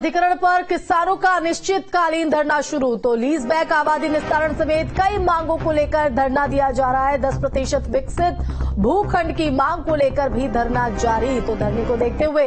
अधिकरण पर किसानों का अनिश्चितकालीन धरना शुरू तो लीज बैक आबादी निस्तारण समेत कई मांगों को लेकर धरना दिया जा रहा है। 10 प्रतिशत विकसित भूखंड की मांग को लेकर भी धरना जारी तो धरने को देखते हुए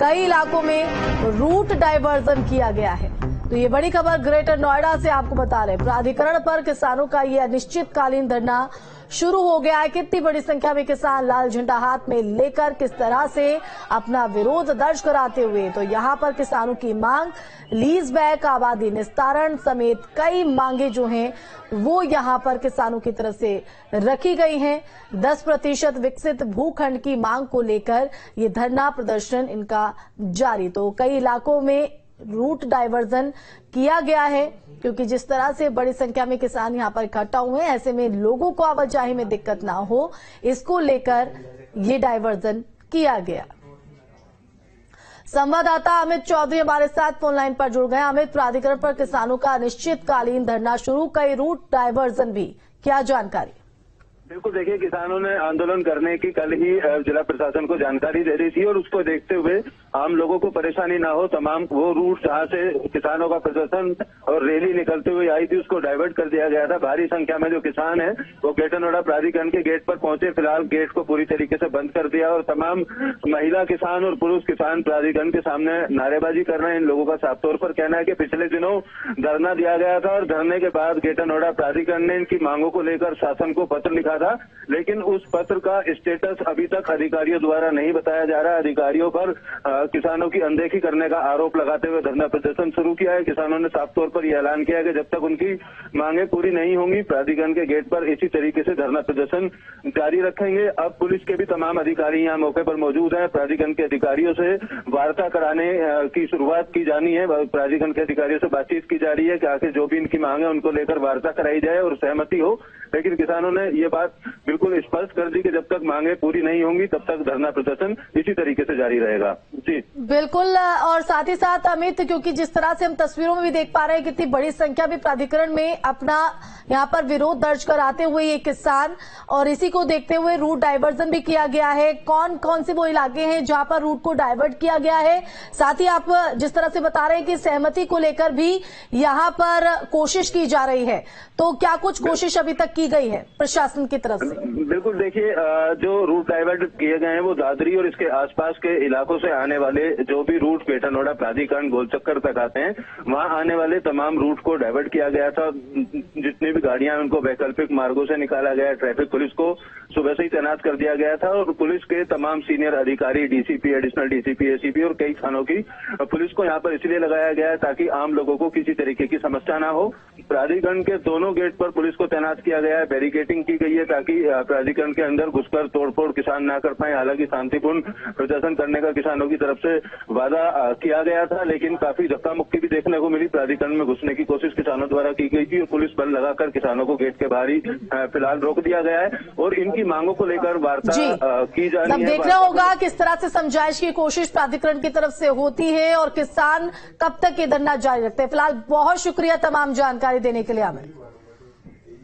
कई इलाकों में रूट डायवर्जन किया गया है। तो ये बड़ी खबर ग्रेटर नोएडा से आपको बता रहे प्राधिकरण पर किसानों का ये अनिश्चितकालीन धरना शुरू हो गया है कितनी बड़ी संख्या में किसान लाल झंडा हाथ में लेकर किस तरह से अपना विरोध दर्ज कराते हुए तो यहाँ पर किसानों की मांग, लीज बैक, आबादी निस्तारण समेत कई मांगे जो हैं, वो यहाँ पर किसानों की तरफ़ से रखी गई हैं। 10 प्रतिशत विकसित भूखंड की मांग को लेकर ये धरना प्रदर्शन इनका जारी तो कई इलाकों में रूट डाइवर्जन किया गया है, क्योंकि जिस तरह से बड़ी संख्या में किसान यहाँ पर इकट्ठा हुए हैं, ऐसे में लोगों को आवाजाही में दिक्कत ना हो, इसको लेकर ये डाइवर्जन किया गया। संवाददाता अमित चौधरी हमारे साथ फ़ोन लाइन पर जुड़ गए। अमित, प्राधिकरण पर किसानों का अनिश्चितकालीन धरना शुरू, कई रूट डाइवर्जन भी। क्या जानकारी? बिल्कुल देखिए, किसानों ने आंदोलन करने की कल ही जिला प्रशासन को जानकारी दे दी थी और उसको देखते हुए आम लोगों को परेशानी ना हो, तमाम वो रूट जहाँ से किसानों का प्रदर्शन और रैली निकलते हुए आई थी, उसको डाइवर्ट कर दिया गया था। भारी संख्या में जो किसान है, वो गेटनोड़ा प्राधिकरण के गेट पर पहुँचे, फ़िलहाल गेट को पूरी तरीके से बंद कर दिया और तमाम महिला किसान और पुरुष किसान प्राधिकरण के सामने नारेबाजी कर रहे हैं। इन लोगों का साफ़ तौर पर कहना है कि पिछले दिनों धरना दिया गया था और धरने के बाद गेटनोड़ा प्राधिकरण ने इनकी मांगों को लेकर शासन को पत्र लिखा था लेकिन उस पत्र का स्टेटस अभी तक अधिकारियों द्वारा नहीं बताया जा रहा है। अधिकारियों पर आ, किसानों की अनदेखी करने का आरोप लगाते हुए धरना प्रदर्शन शुरू किया है। किसानों ने साफ़ तौर पर यह ऐलान किया है कि जब तक उनकी मांगे पूरी नहीं होंगी प्राधिकरण के गेट पर इसी तरीके से धरना प्रदर्शन जारी रखेंगे। अब पुलिस के भी तमाम अधिकारी यहाँ मौके पर मौजूद है। प्राधिकरण के अधिकारियों से वार्ता कराने की शुरुआत की जानी है। प्राधिकरण के अधिकारियों से बातचीत की जा रही है कि आखिर जो भी इनकी मांग है उनको लेकर वार्ता कराई जाए और सहमति हो। लेकिन किसानों ने ये बात बिल्कुल स्पष्ट कर दी कि जब तक मांगे पूरी नहीं होंगी तब तक धरना प्रदर्शन इसी तरीके से जारी रहेगा। जी। बिल्कुल और साथ ही साथ अमित क्योंकि जिस तरह से हम तस्वीरों में भी देख पा रहे हैं कितनी बड़ी संख्या में प्राधिकरण में अपना यहाँ पर विरोध दर्ज कराते हुए ये किसान और इसी को देखते हुए रूट डाइवर्जन भी किया गया है। कौन कौन से वो इलाके हैं जहाँ पर रूट को डाइवर्ट किया गया है? साथ ही आप जिस तरह से बता रहे हैं कि सहमति को लेकर भी यहाँ पर कोशिश की जा रही है। तो क्या कुछ कोशिश अभी तक की गई है प्रशासन की? तरफ़ से? बिल्कुल, देखिए जो रूट डाइवर्ट किए गए हैं वो दादरी और इसके आसपास के इलाकों से आने वाले जो भी रूट पेटानोडा प्राधिकरण, गोलचक्कर तक आते हैं, वहाँ आने वाले तमाम रूट को डाइवर्ट किया गया था। जितनी भी गाड़ियाँ उनको वैकल्पिक मार्गों से निकाला गया ट्रैफ़िक पुलिस को सुबह से ही तैनात कर दिया गया था और पुलिस के तमाम सीनियर अधिकारी डीसीपी एडिशनल डीसीपी एसीपी और कई थानों की पुलिस को यहाँ पर इसलिए लगाया गया है ताकि आम लोगों को किसी तरीके की समस्या ना हो। प्राधिकरण के दोनों गेट पर पुलिस को तैनात किया गया है बैरिकेटिंग की गई है। ताकि प्राधिकरण के अंदर घुसकर तोड़फोड़ किसान ना कर पाए। हालाँकि शांतिपूर्ण प्रदर्शन करने का किसानों की तरफ़ से वादा किया गया था लेकिन काफ़ी धक्का मुक्की भी देखने को मिली। प्राधिकरण में घुसने की कोशिश किसानों द्वारा की गई थी और पुलिस बल लगाकर किसानों को गेट के बाहर ही फ़िलहाल रोक दिया गया है और इनकी मांगों को लेकर वार्ता की जा रही है। देखना होगा किस तरह से समझाइश की कोशिश प्राधिकरण की तरफ़ से होती है और किसान कब तक ये धरना जारी रखते हैं। फ़िलहाल बहुत शुक्रिया तमाम जानकारी देने के लिए आमिर